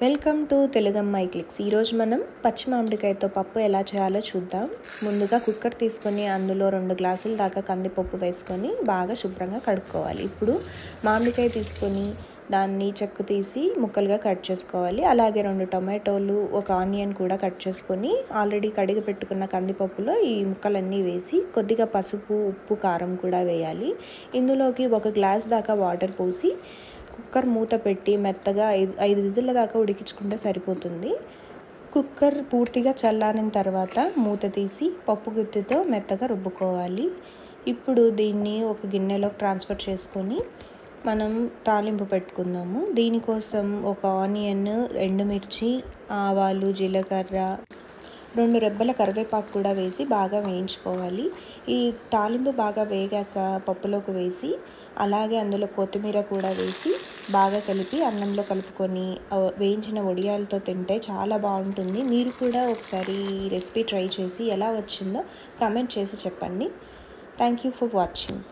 Welcome to తెలుగమ్మాయి clicks. ఈరోజు మనం పచ్చి మామిడికాయతో పప్పు ఎలా చేయాలో చూద్దాం. ముందుగా కుక్కర్ తీసుకొని అందులో రెండు గ్లాసుల దాకా కందిపప్పు వేసుకొని బాగా శుభ్రంగా కడుక్కోవాలి. ఇప్పుడు మామిడికాయ తీసుకొని దాన్ని చెక్కు తీసి ముక్కలుగా కట్ చేసుకోవాలి. అలాగే రెండు టొమాటోలు ఒక ఆనియన్ కూడా కట్ చేసుకొని ఆల్రెడీ కడిగి పెట్టుకున్న కందిపప్పులో ఈ ముక్కలన్నీ వేసి కొద్దిగా పసుపు ఉప్పు కారం కూడా వేయాలి. ఇందులోకి ఒక గ్లాస్ దాకా వాటర్ పోసి కుక్కర్ మూత పెట్టి మెత్తగా ఐదు ఐదు విధుల దాకా ఉడికించుకుంటే సరిపోతుంది. కుక్కర్ పూర్తిగా చల్లారిన తర్వాత మూత తీసి పప్పు గుత్తితో మెత్తగా రుబ్బుకోవాలి. ఇప్పుడు దీన్ని ఒక గిన్నెలోకి ట్రాన్స్ఫర్ చేసుకొని మనం తాలింపు పెట్టుకుందాము. దీనికోసం ఒక ఆనియన్ ఎండుమిర్చి ఆవాలు జీలకర్ర రెండు రెబ్బల కరివేపాకు కూడా వేసి బాగా వేయించుకోవాలి. ఈ తాలింపు బాగా వేగాక పప్పులోకి వేసి అలాగే అందులో కొత్తిమీర కూడా వేసి బాగా కలిపి అన్నంలో కలుపుకొని వేయించిన వడియాలతో తింటే చాలా బాగుంటుంది. మీరు కూడా ఒకసారి రెసిపీ ట్రై చేసి ఎలా వచ్చిందో కమెంట్ చేసి చెప్పండి. Thank you for watching